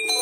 you